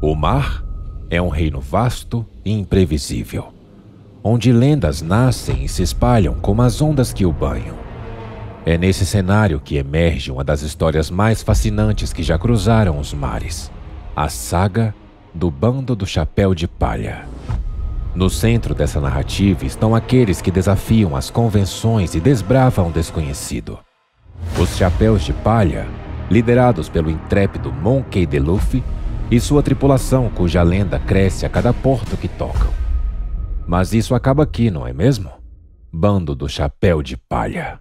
O mar é um reino vasto e imprevisível, onde lendas nascem e se espalham como as ondas que o banham. É nesse cenário que emerge uma das histórias mais fascinantes que já cruzaram os mares: a saga do Bando do Chapéu de Palha. No centro dessa narrativa estão aqueles que desafiam as convenções e desbravam o desconhecido. Os Chapéus de Palha, liderados pelo intrépido Monkey de Luffy e sua tripulação, cuja lenda cresce a cada porto que tocam. Mas isso acaba aqui, não é mesmo? Bando do Chapéu de Palha.